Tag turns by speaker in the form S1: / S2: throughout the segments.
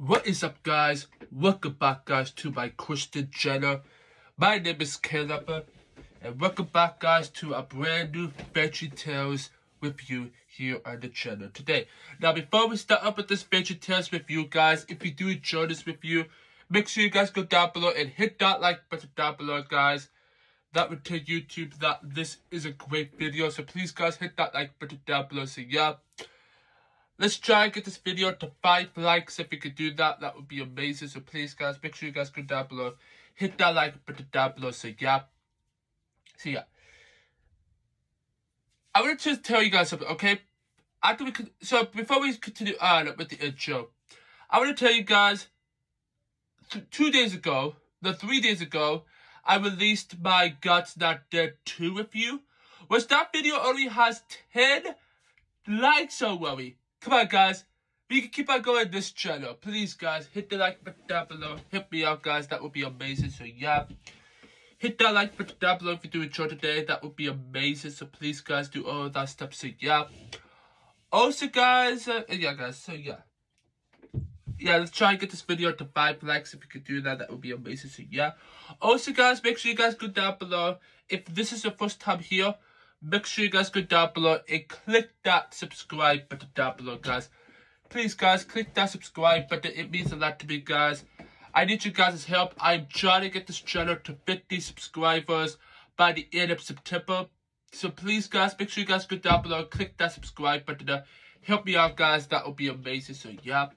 S1: What is up, guys? Welcome back, guys, to my Christian channel. My name is Caleb, and welcome back, guys, to a brand new Veggie Tales you here on the channel today. Now, before we start up with this Veggie Tales with you guys, if you do enjoy this you, make sure you guys go down below and hit that like button down below, guys. That would tell YouTube that this is a great video. So please, guys, hit that like button down below. So yeah. Let's try and get this video to 5 likes. If we could do that, that would be amazing. So please, guys, make sure you guys go down below. Hit that like button down below. So yeah. So yeah. I want to just tell you guys something, okay? After we could, so before we continue on with the intro, I want to tell you guys, two days ago, the three days ago, I released my God's Not Dead 2 with you. Which that video only has 10 likes oh, So already. Come on, guys. We can keep on going this channel. Please, guys, hit the like button down below. Hit me out, guys. That would be amazing. So, yeah. Hit that like button down below if you do enjoy today. That would be amazing. So, please, guys, do all of that stuff. So, yeah. Also, guys, uh, yeah, guys. So, yeah. Yeah, let's try and get this video to 5 likes. If you could do that, that would be amazing. So, yeah. Also, guys, make sure you guys go down below. If this is your first time here, make sure you guys go down below and click that subscribe button down below, guys. Please, guys, click that subscribe button. It means a lot to me, guys. I need you guys' help. I'm trying to get this channel to 50 subscribers by the end of September. So please, guys, make sure you guys go down below, click that subscribe button. Help me out, guys. That would be amazing. So, yeah.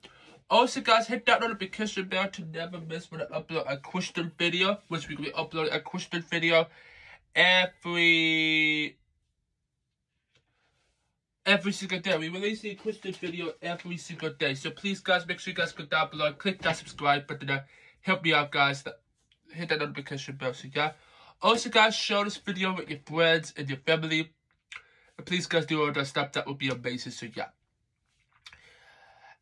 S1: Also, guys, hit that notification bell to never miss when I upload a Christian video, which we will upload a Christian video every every single day. We release a Christian video every single day. So please, guys, make sure you guys go down below, click that subscribe button, help me out, guys. Hit that notification bell, so yeah. Also, guys, share this video with your friends and your family. And please, guys, do all that stuff. That would be amazing, so yeah.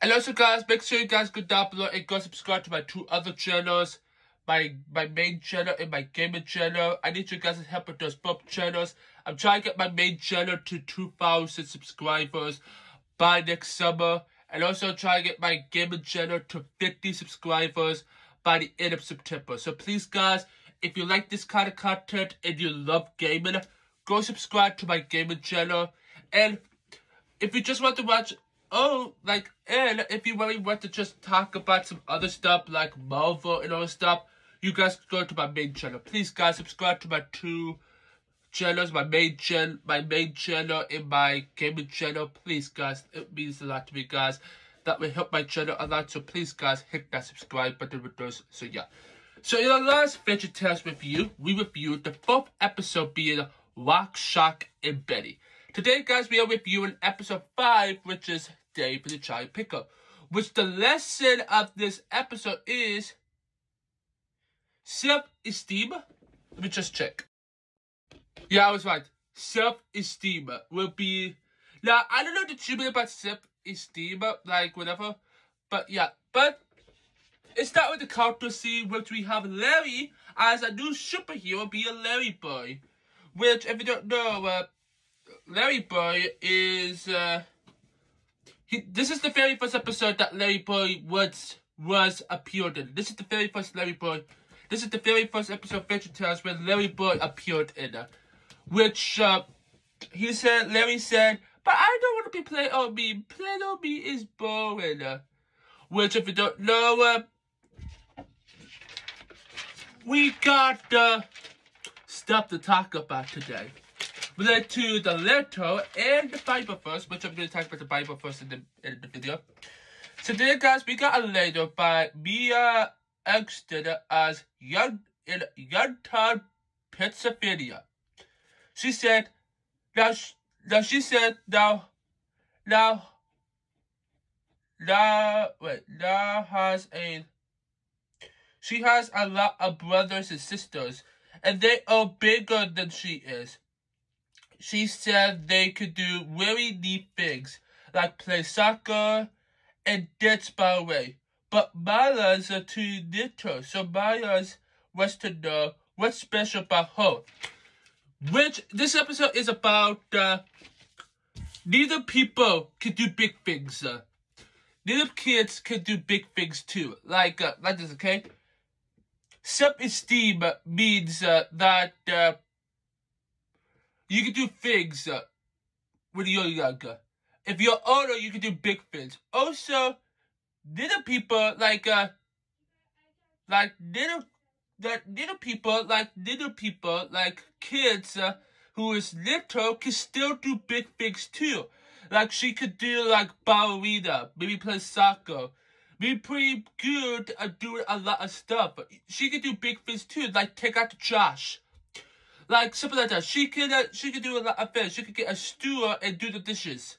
S1: And also, guys, make sure you guys go down below and go subscribe to my two other channels. My my main channel and my gaming channel. I need you guys' help with those both channels. I'm trying to get my main channel to 2,000 subscribers by next summer. And also trying to get my gaming channel to 50 subscribers by the end of September. So please, guys, if you like this kind of content and you love gaming, go subscribe to my gaming channel. And if you just want to watch, oh, like, and if you really want to just talk about some other stuff like Marvel and all stuff, you guys go to my main channel. Please, guys, subscribe to my two channels, my main channel, my main channel, in my gaming channel. Please, guys, it means a lot to me, guys. That will help my channel a lot. So please, guys, hit that subscribe button with those. So yeah. So in the last Veggie Tales review, we reviewed the fourth episode being Rock, Shock, and Benny. Today, guys, we are reviewing episode 5, which is Day for the Giant Pickle. Which the lesson of this episode is self-esteem. Let me just check. Yeah, I was right. Self-esteem will be... Now, I don't know the truth about self-esteem, like, whatever. But, yeah. But, it starts with the character scene, which we have Larry as a new superhero, be a Larry Boy. Which, if you don't know, uh, Larry Boy is... Uh, he, this is the very first episode that Larry Boy was, was appeared in. This is the very first Larry Boy... This is the very first episode of Veggie Tales where Larry Boy appeared in. Uh, which uh, he said, Larry said, but I don't want to be playing on me. Playing on me is boring. Which, if you don't know, uh, we got uh, stuff to talk about today. Related to the letter and the Bible first, which I'm going to talk about the Bible first in the, in the video. Today, guys, we got a letter by Mia Engston as Young in Youngstown, Pennsylvania. She said, now, now she said, now, now, now, wait, now has a, she has a lot of brothers and sisters, and they are bigger than she is. She said they could do really neat things, like play soccer and dance ballet. But Maya's are too little, so Maya's wants to know what's special about her. Which this episode is about uh, neither people can do big things. Uh, little kids can do big things too. Like, uh, like this, okay? Self-esteem means uh, that uh, you can do things uh, when you're younger. If you're older, you can do big things. Also, little people like uh, like little that little people like little people like kids uh, who is little can still do big things too. Like she could do like ballerina, maybe play soccer, be pretty good at doing a lot of stuff. She could do big things too, like take out trash. Like something like that. She could uh, she could do a lot of things. She could get a stool and do the dishes.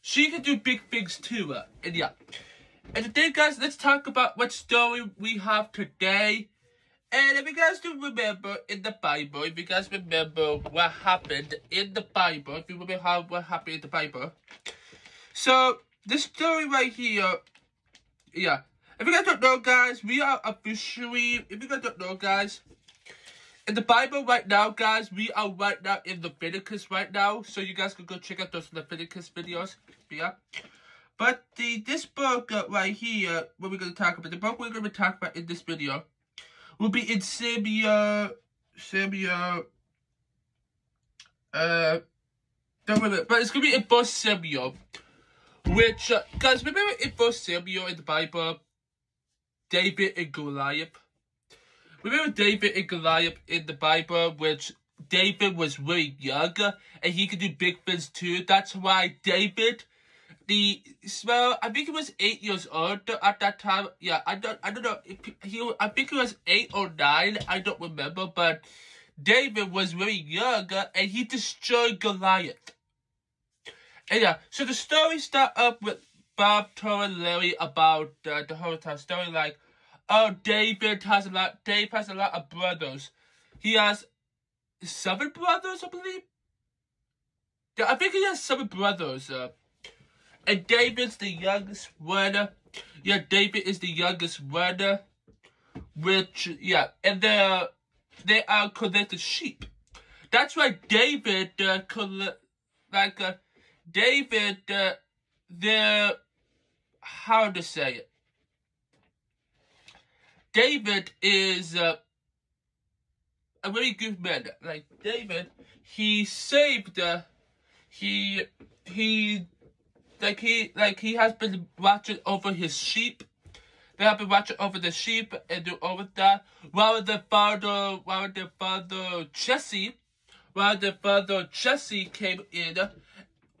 S1: She could do big things too. Uh, and yeah. And today, guys, let's talk about what story we have today. And if you guys do remember in the Bible, if you guys remember what happened in the Bible, if you remember how what happened in the Bible. So, this story right here, yeah. If you guys don't know, guys, we are officially, if you guys don't know, guys, in the Bible right now, guys, we are right now in the Leviticus right now. So you guys can go check out those Leviticus videos. Yeah. But the this book right here, what we're going to talk about, the book we're going to talk about in this video, will be in Samuel, Samuel, uh, don't remember, but it's going to be in both Samuel, which, uh, guys, remember in both Samuel in the Bible, David and Goliath? Remember David and Goliath in the Bible, which David was really young, and he could do big things too. That's why David the well, I think he was eight years old at that time. Yeah, I don't, I don't know. He, I think he was eight or nine. I don't remember, but David was very young and he destroyed Goliath. And yeah, so the story start up with Bob telling Larry about uh, the whole time story. Like, oh, David has a lot. Dave has a lot of brothers. He has seven brothers, I believe. Yeah, I think he has seven brothers. Uh, and David's the youngest runner. Yeah, David is the youngest runner. Which, yeah, and they're, they are collected sheep. That's why David, uh, like, uh, David, uh, they're, how to say it? David is, uh, a very good man. Like, David, he saved, uh, he, he like he like he has been watching over his sheep. They have been watching over the sheep and do over that. While their father, while their father Jesse, while their father Jesse came in,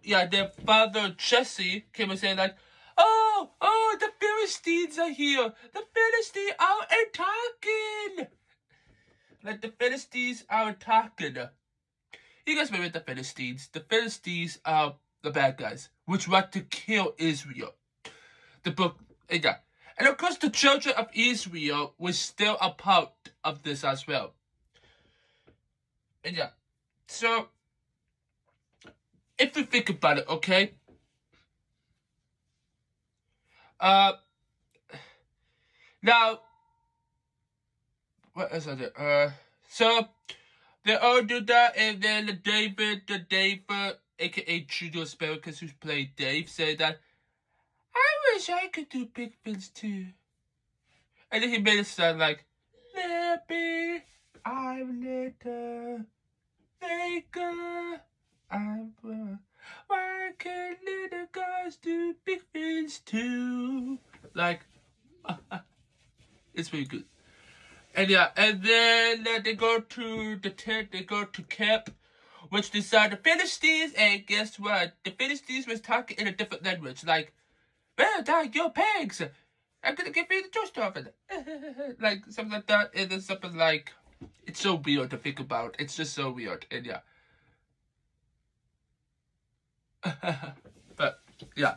S1: yeah, their father Jesse came and said like, "Oh, oh, the Philistines are here. The Philistines are attacking." Like the Philistines are attacking. You guys remember the Philistines? The Philistines are the bad guys, which want to kill Israel. The book, yeah. And of course, the children of Israel were still a part of this as well. And yeah, so if you think about it, okay. Uh, now, what is it? Uh, so they all do that, and then the David, the David, aka Trudeau Asparagus, who's played Dave, said that, I wish I could do big things too. And then he made it sound like, Maybe I'm little, bigger, I'm poor. Why can't little guys do big things too? Like, it's very good. And yeah, and then uh, they go to the tent, they go to camp, which decided the Philistines, and guess what? The Philistines was talking in a different language, like, well done, your pigs! I'm gonna give you the toast oven. like, something like that, and then something like, it's so weird to think about. It's just so weird, and yeah. but, yeah.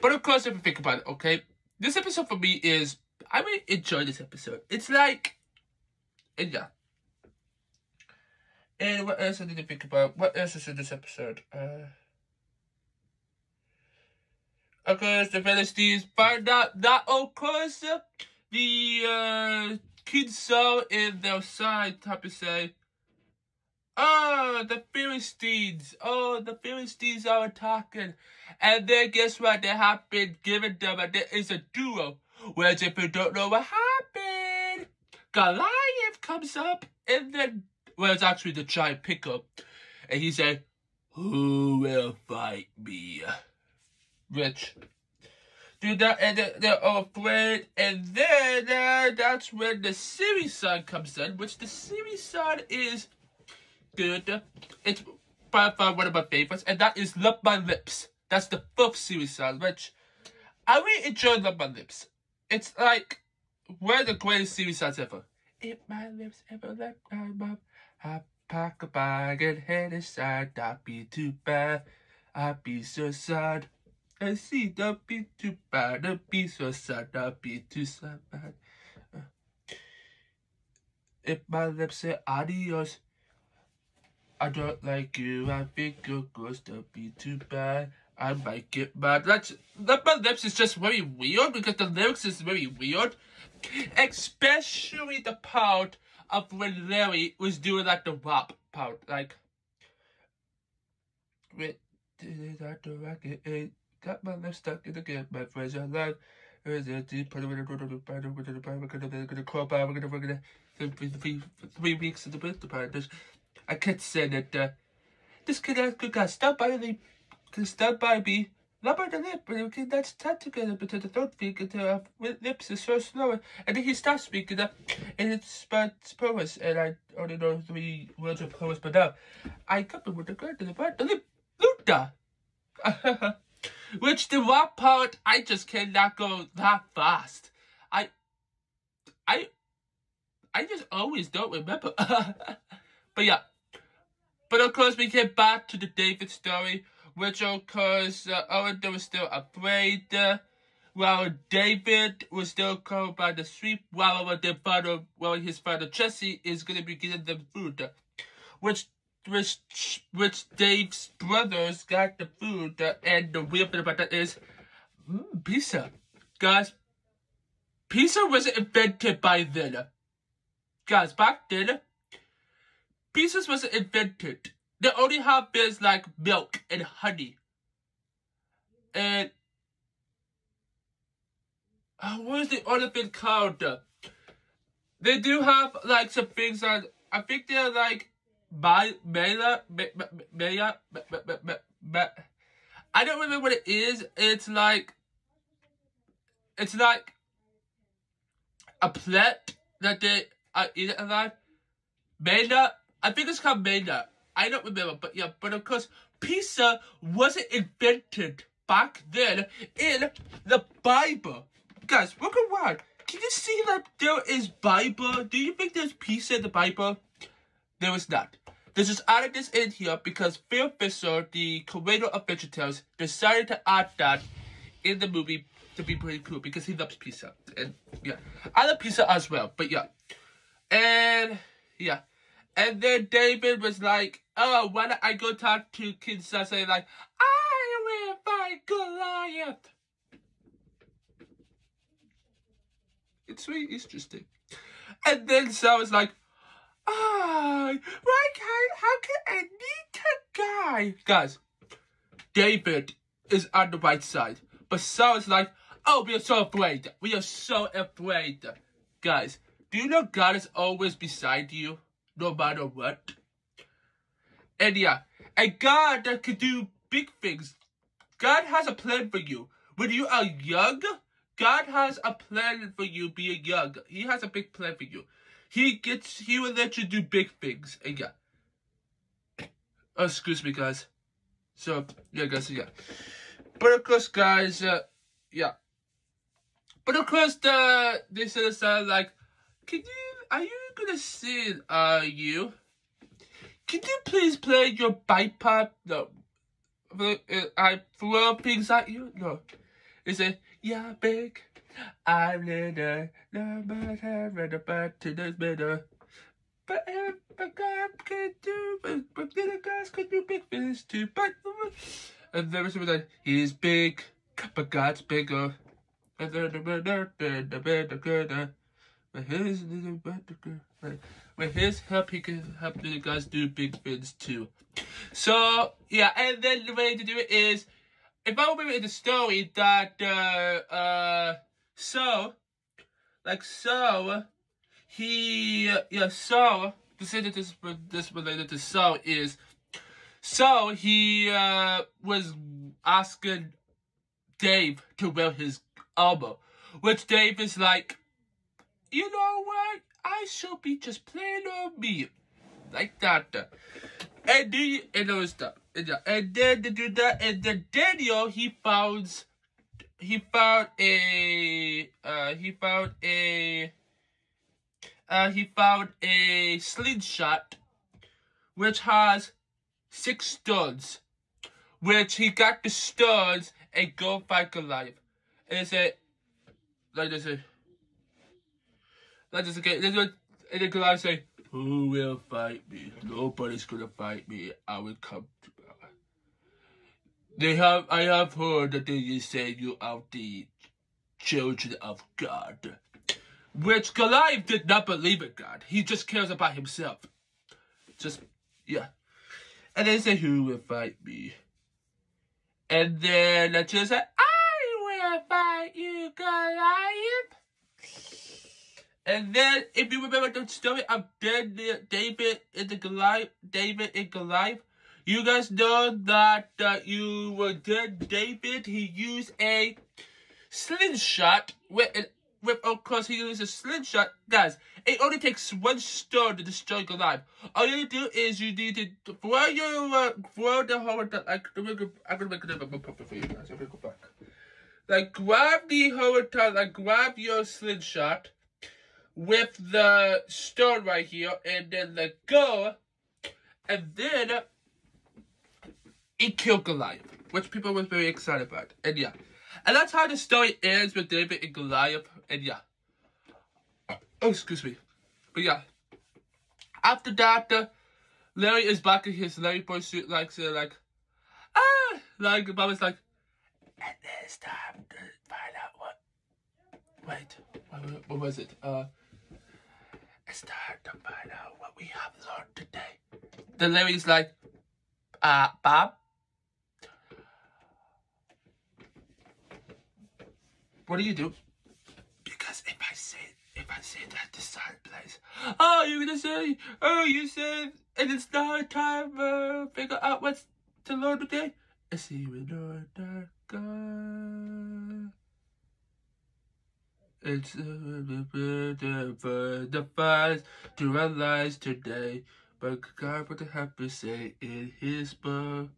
S1: But of course, if you think about it, okay, this episode for me is, I really enjoy this episode. It's like, and yeah. And what else I need to think about? What else is in this episode? Uh, of course, the Philistines find out that, of course, the uh, kids saw in their side, type of say, Oh, the Philistines. Oh, the Philistines are attacking. And then guess what? They have been given them, and there is a duo. Whereas if you don't know what happened, Goliath comes up, and then, well, it's actually the giant pickle. And he said, Who will fight me? Rich. Do that, and they're all afraid. And then uh, that's when the series song comes in, which the series song is good. It's by far one of my favorites, and that is Love My Lips. That's the fifth series song, which I really enjoy Love My Lips. It's like one of the greatest series songs ever. If my lips ever left my mouth, I pack a bag and head aside. That'd be too bad. I'd be so sad. I see, that'd be too bad. I'd be so sad. That'd be too sad. Bad. If my lips say adios. I don't like you, I think you're supposed to be too bad. I might get mad. That's that my lips is just very weird because the lyrics is very weird. Especially the part of when Larry was doing like the rap part. Like with that the racket got my lips stuck in the game, my friends are alive. Is it deep? We're gonna gonna crowbar. We're gonna we're gonna three three weeks in the birthday party. I kept saying that uh, this kid has good guy. Stop by the can stop by me. Rubber the lip, but okay, that's tied together but the third finger to uh, lips is so slower. And then he starts speaking up, and it's about poems, and I only know three words of poems, but now I couple with the girl to the part, the lip, Luta. Which the rap part, I just cannot go that fast. I, I, I just always don't remember. but yeah. But of course, we get back to the David story, which of course, uh, Owen was still afraid. While David was still covered by the street, while their father, while his father Jesse is going to be getting them food, which which which Dave's brothers got the food, and the weird bit about that is mm, pizza, guys. Pizza was invented by then, guys. Back then, Pieces was invented. They only have things like milk and honey. And uh, what is the other thing called? They do have like some things that I think they're like by Mela, Mela, I don't remember what it is. It's like it's like a plant that they are eating alive. Mela I think it's called Mena. I don't remember, but yeah, but of course, pizza wasn't invented back then in the Bible. Guys, look around. Can you see that there is Bible? Do you think there's pizza in the Bible? There is not. They just added this in here because Phil Vischer, the creator of VeggieTales, decided to add that in the movie to be pretty cool because he loves pizza. And yeah, I love pizza as well, but yeah. And yeah. And then David was like, Uh, oh, don't I go talk to kids, Saul say like, I will fight Goliath. It's really interesting. And then Saul was like, oh, why can't, how can Anita guy? Guys, David is on the right side. But Saul is like, oh, we are so afraid. We are so afraid. Guys, do you know God is always beside you? no matter what. And yeah, a God that could do big things. God has a plan for you. When you are young, God has a plan for you being young. He has a big plan for you. He gets, he will let you do big things. And yeah. Oh, excuse me, guys. So, yeah, guys, yeah. But of course, guys, uh, yeah. But of course, the, this is uh, like, can you, are you gonna sing, uh, you? Can you please play your bipod? No. Uh, I throw things at you? No. Is it, yeah, big, I'm little, no matter, red about to the middle. But if a God can do, but little guys can do big things too. But, and there was something like, he's big, but God's bigger. And then the With his with his help, he can help the guys do big things too. So yeah, and then the way to do it is, if I remember in the story that uh uh so, like so, he yeah so to say that this this related to so is so he uh was asking Dave to wear his armor, which Dave is like, you know what? I should be just playing on me. Like that. And then, and was that. And then to do that, and then Daniel, he found, he found a, uh, he found a, uh, he found a slingshot, which has six studs, which he got the studs and go fight Goliath. And it's a, like this, this, okay, this one, and then Goliath say, who will fight me? Nobody's gonna fight me. I will come to. They have, I have heard that they say you are the children of God. Which Goliath did not believe in God. He just cares about himself. Just, yeah. And they say, who will fight me? And then I just say, I will fight you, Goliath. And then, if you remember the story of David and the Goliath, David and Goliath, you guys know that uh, you were dead. David, he used a slingshot with with, of course, he uses a slingshot. Guys, it only takes one stone to destroy Goliath. All you do is you need to throw your, uh, throw the whole, like, I'm gonna make another puppet for you guys. I'm gonna go back. Like, grab the whole, like, grab your slingshot with the stone right here, and then let go, and then it killed Goliath, which people was very excited about. And yeah. And that's how the story ends with David and Goliath. And yeah. Oh, excuse me. But yeah. After that, uh, Larry is back in his Larry boy suit, like, so, like, ah, like, is like, and it's time to find out what, wait, what, what was it? Uh, it's time to find out what we have learned today. Then Larry's like, uh, Bob, What do you do? Because if I say if I say that the sun place, oh, you're gonna say, oh, you said, and it's now time to uh, figure out what's to learn today. I see you in the dark. It's for the fires to realize today, but God would have to say in His book.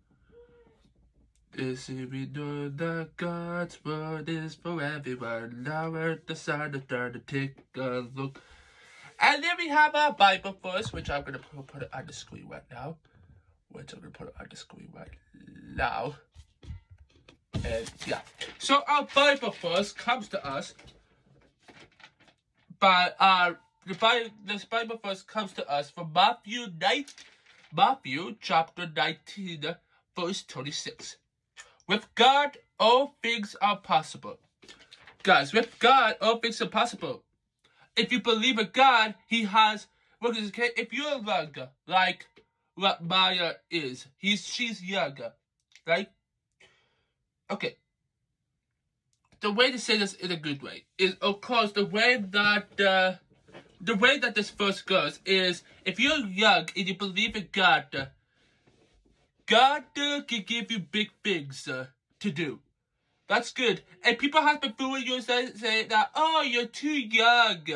S1: Is we know that God's word is for everyone. Now at the side of turn to take a look. And then we have our Bible verse, which I'm going to put it on the screen right now. Which I'm to put it on the screen right now. And yeah. So our Bible verse comes to us by uh the Bible this Bible verse comes to us from Matthew 9 Matthew chapter 19 verse 26. With God, all things are possible. Guys, with God, all things are possible. If you believe in God, He has. Okay, if you're younger, like what Maya is, he's she's younger, right? Okay. The way to say this in a good way is, of course, the way that uh, the way that this verse goes is, if you're young and you believe in God, God uh, can give you big things uh, to do. That's good. And people have been fooling you say, say that, oh, you're too young.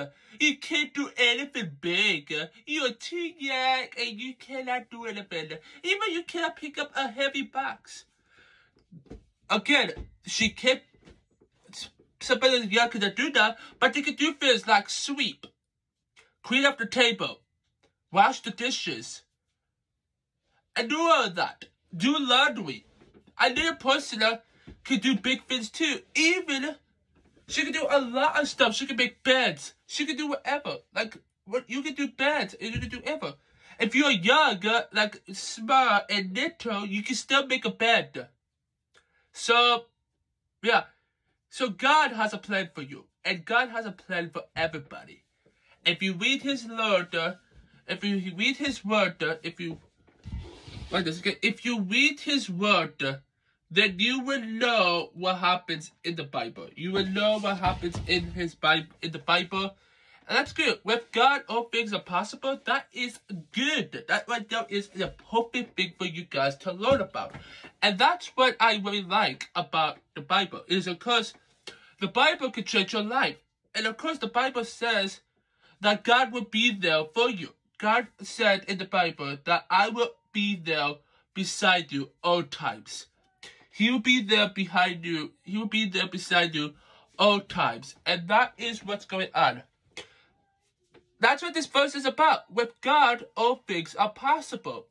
S1: You can't do anything big. You're too young and you cannot do anything. Even you cannot pick up a heavy box. Again, she can't, somebody young cannot do that, but they can do things like sweep, clean up the table, wash the dishes, and do all that. Do laundry. I need a person that can do big things too. Even she can do a lot of stuff. She can make beds. She can do whatever. Like what you can do beds and you can do ever. If you're young, uh, like smart and little, you can still make a bed. So, yeah. So God has a plan for you, and God has a plan for everybody. If you read his word, if you read his word, if you like this, okay, if you read his word, then you will know what happens in the Bible. You will know what happens in his Bible in the Bible. And that's good. With God, all things are possible. That is good. That right now is the perfect thing for you guys to learn about. And that's what I really like about the Bible. Is because the Bible can change your life. And of course, the Bible says that God will be there for you. God said in the Bible that I will be there beside you all times. He will be there behind you. He will be there beside you all times. And that is what's going on. That's what this verse is about. With God, all things are possible.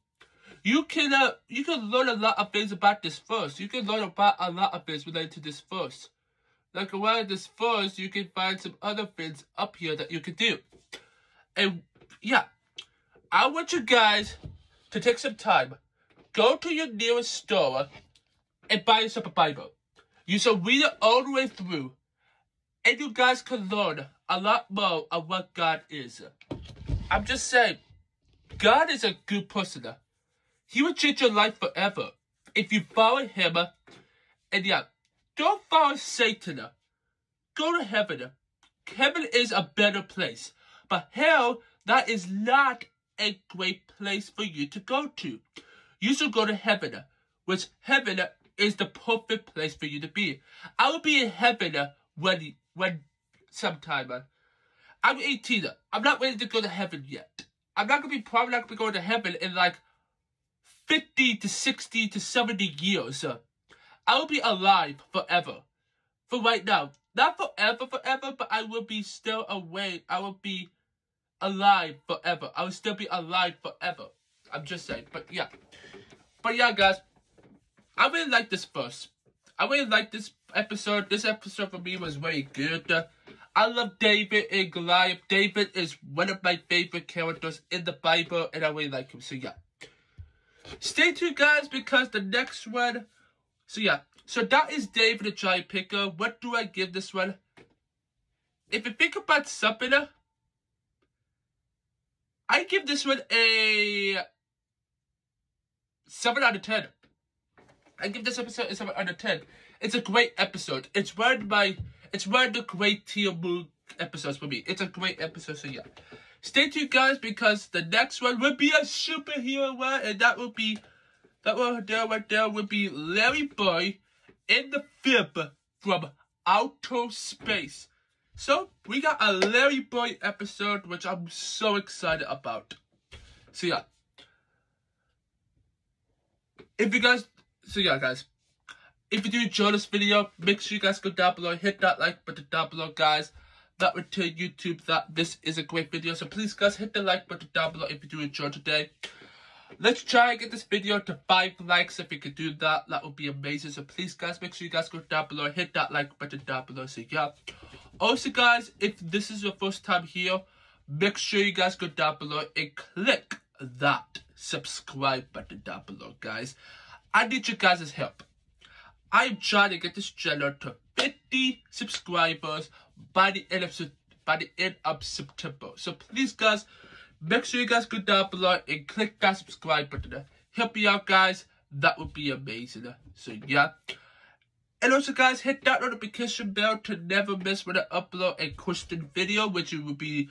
S1: You can uh, you can learn a lot of things about this verse. You can learn about a lot of things related to this verse. Like around this verse, you can find some other things up here that you can do. And yeah, I want you guys to take some time, go to your nearest store, and buy yourself a Bible. You shall read it all the way through, and you guys can learn a lot more of what God is. I'm just saying, God is a good person. He will change your life forever if you follow Him. And yeah, don't follow Satan. Go to heaven. Heaven is a better place. But hell, that is not a great place for you to go to. You should go to heaven, which heaven is the perfect place for you to be. I will be in heaven when when sometime. I'm 18. I'm not ready to go to heaven yet. I'm not gonna be probably not gonna be going to heaven in like 50 to 60 to 70 years. I will be alive forever. For right now. Not forever, forever, but I will be still away. I will be alive forever. I will still be alive forever. I'm just saying. But yeah. But yeah, guys. I really like this verse. I really like this episode. This episode for me was very good. I love David and Goliath. David is one of my favorite characters in the Bible, and I really like him. So yeah. Stay tuned, guys, because the next one. So yeah. So that is David the Giant Pickle. What do I give this one? If you think about something, I give this one a 7 out of 10. I give this episode a 7 out of 10. It's a great episode. It's one of my, it's one of the great TMU episodes for me. It's a great episode, so yeah. Stay tuned, guys, because the next one will be a superhero one, and that will be, that will, there right there will be Larry Boy in the fib from outer space. So, we got a Larry Boy episode, which I'm so excited about. So, yeah. If you guys so yeah, guys. If you do enjoy this video, make sure you guys go down below, hit that like button down below, guys. That would tell YouTube that this is a great video. So please, guys, hit the like button down below if you do enjoy today. Let's try and get this video to 5 likes. If you could do that, that would be amazing. So please, guys, make sure you guys go down below, hit that like button down below. So yeah. Also, guys, if this is your first time here, make sure you guys go down below and click that subscribe button down below, guys. I need you guys' help. I'm trying to get this channel to 50 subscribers by the end of by the end of September. So please, guys, make sure you guys go down below and click that subscribe button. Help me out, guys. That would be amazing. So yeah. And also, guys, hit that notification bell to never miss when I upload a Christian video, which will be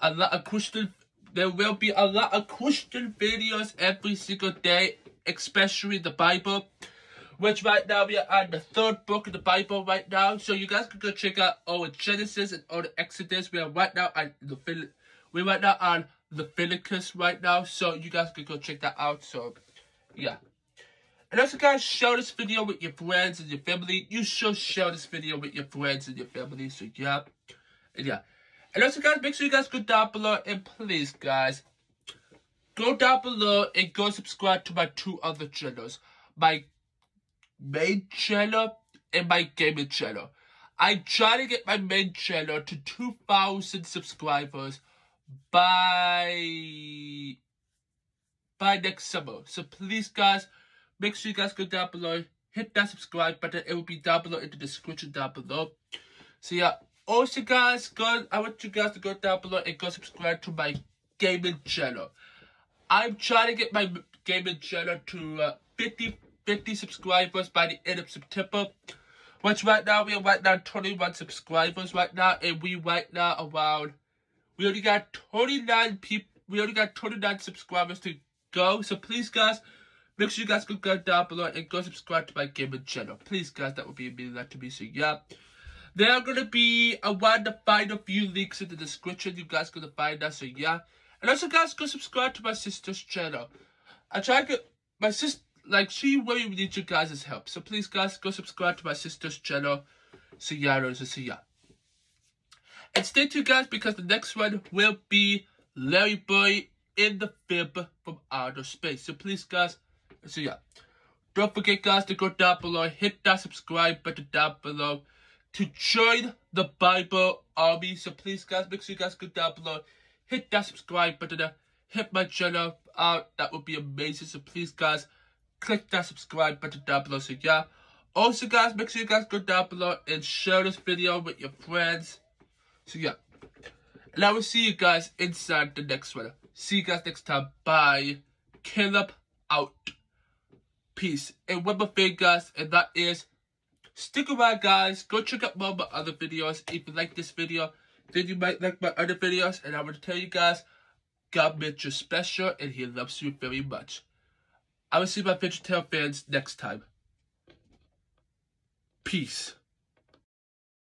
S1: a lot of Christian. There will be a lot of Christian videos every single day especially the Bible. Which right now we are on the third book of the Bible right now. So you guys can go check out all the Genesis and all the Exodus. We are right now on the Phil we're right now on the Leviticus right now. So you guys can go check that out. So yeah. And also guys, share this video with your friends and your family. You should share this video with your friends and your family. So yeah. And yeah. And also guys, make sure you guys go down below and please guys go down below and go subscribe to my two other channels. My main channel and my gaming channel. I try to get my main channel to 2,000 subscribers by by next summer. So please, guys, make sure you guys go down below, hit that subscribe button. It will be down below in the description down below. So yeah, Also, guys, go, I want you guys to go down below and go subscribe to my gaming channel. I'm trying to get my gaming channel to uh, 50, 50 subscribers by the end of September. Which right now, we are right now 21 subscribers right now. And we right now around, we only got 29 people, we only got 29 subscribers to go. So please, guys, make sure you guys go down below and go subscribe to my gaming channel. Please, guys, that would be amazing to me. So, yeah. There are gonna be around find a few links in the description. You guys gonna find that. So yeah. And also guys go subscribe to my sister's channel. I try to get my sister like she really needs you guys' help. So please guys go subscribe to my sister's channel. So yeah. And stay tuned guys because the next one will be Larry Boy in the fib from outer space. So please guys, so yeah. Don't forget guys to go down below, hit that subscribe button down below to join the Bible army. So please, guys, make sure you guys go down below, hit that subscribe button, hit my channel out. That would be amazing. So please, guys, click that subscribe button down below. So yeah. Also, guys, make sure you guys go down below and share this video with your friends. So yeah. And I will see you guys inside the next one. See you guys next time. Bye. Caleb out. Peace. And one more thing, guys, and that is Stick around, guys. Go check out more of my other videos. If you like this video, then you might like my other videos. And I want to tell you guys, God made you special and He loves you very much. I will see my Veggie Tale fans next time. Peace.